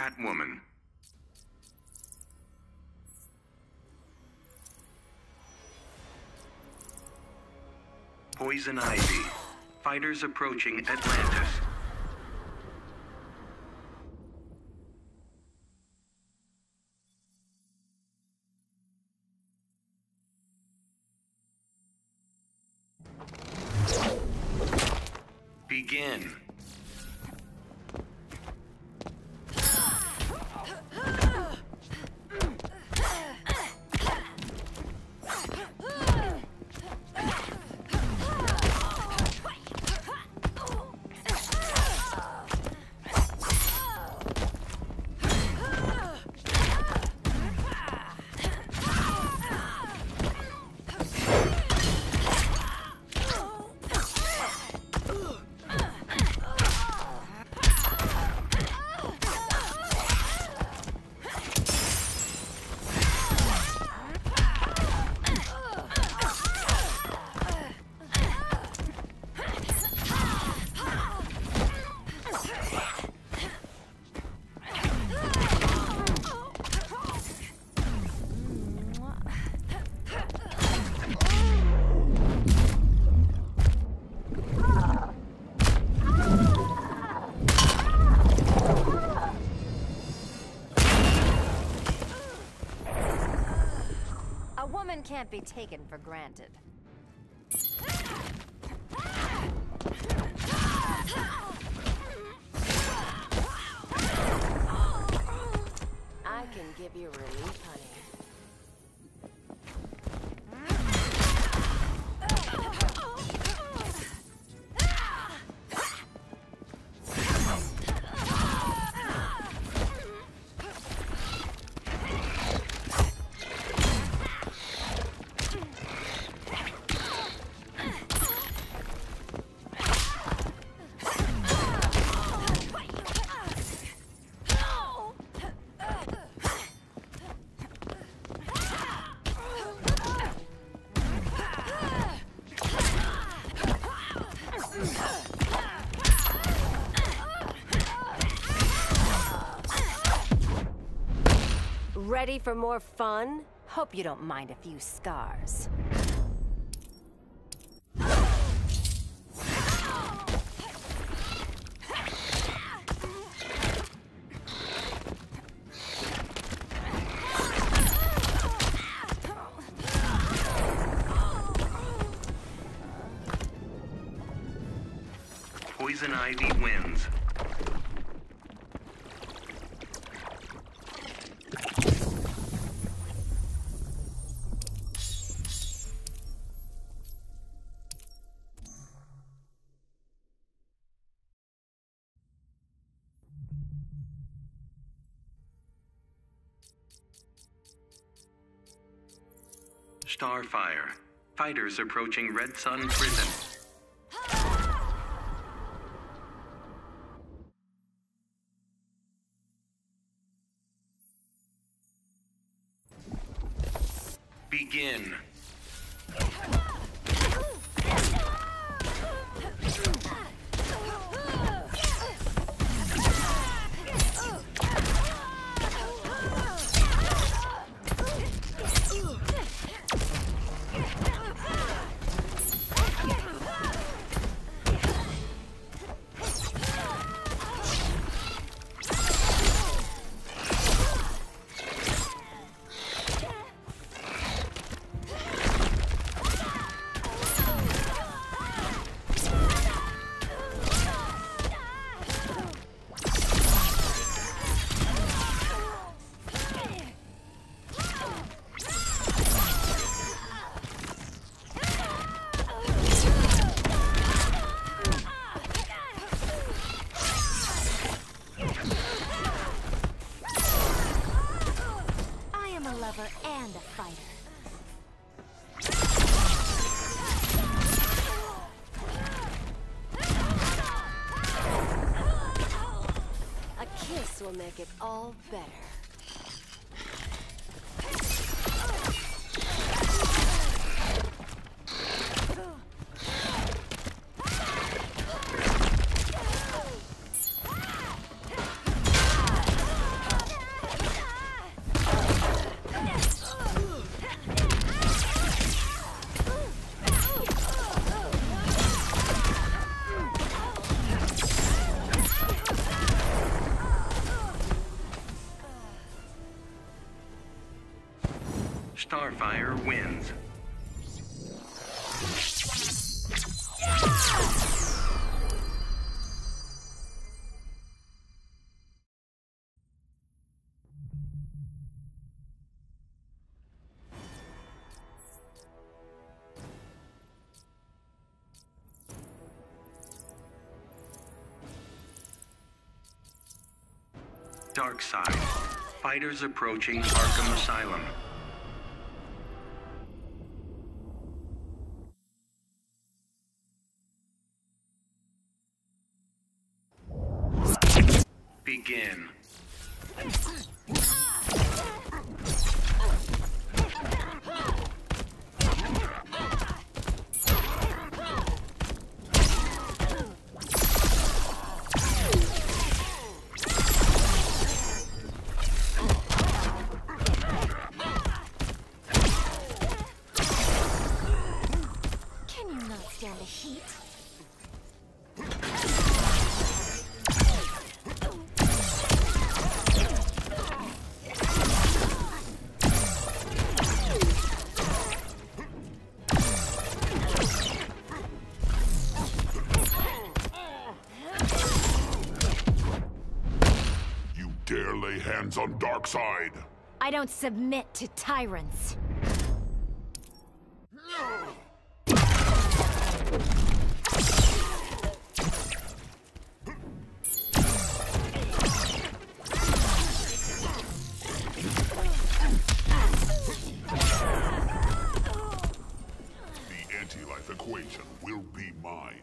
Catwoman. Poison Ivy. Fighters approaching Atlantis. Begin. Woman can't be taken for granted. I can give you relief, honey. Ready for more fun? Hope you don't mind a few scars. Starfire. Fighters approaching Red Sun Prison. Make it all better. Starfire wins. Darkseid. Fighters approaching Arkham Asylum. Begin. Can you not stand the heat? Dare lay hands on Darkseid? I don't submit to tyrants. The anti-life equation will be mine.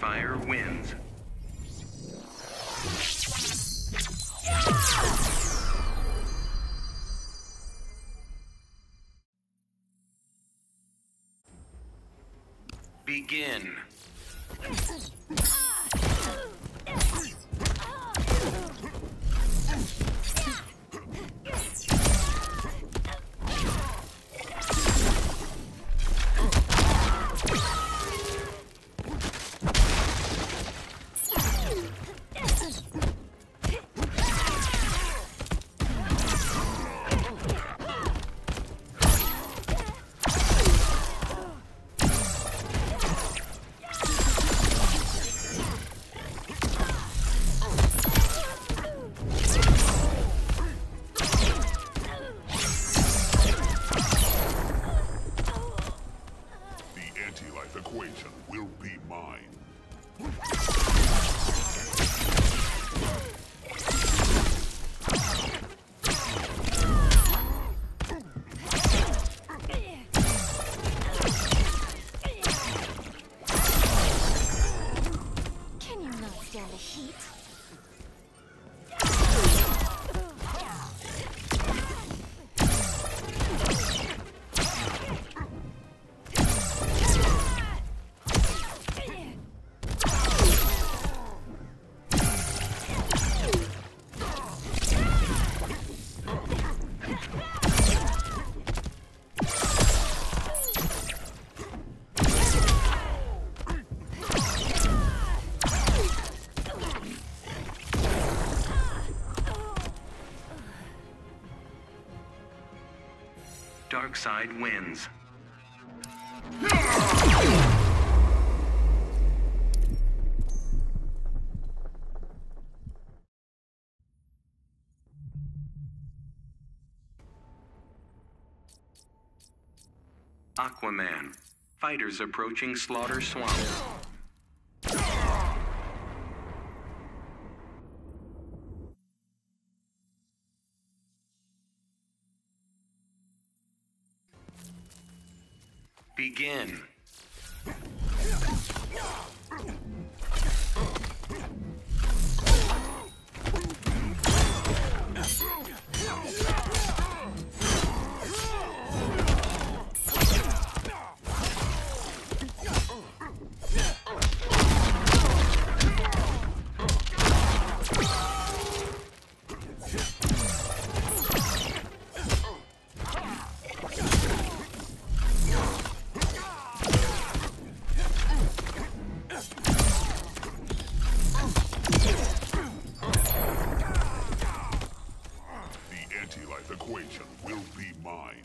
Starfire wins. Begin. Not the heat? Wins. Aquaman. Fighters approaching Slaughter Swamp. Begin. Be mine.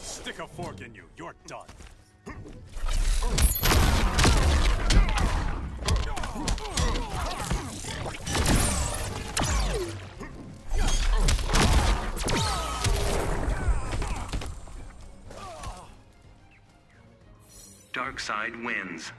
Stick a fork in you. You're done. Side wins.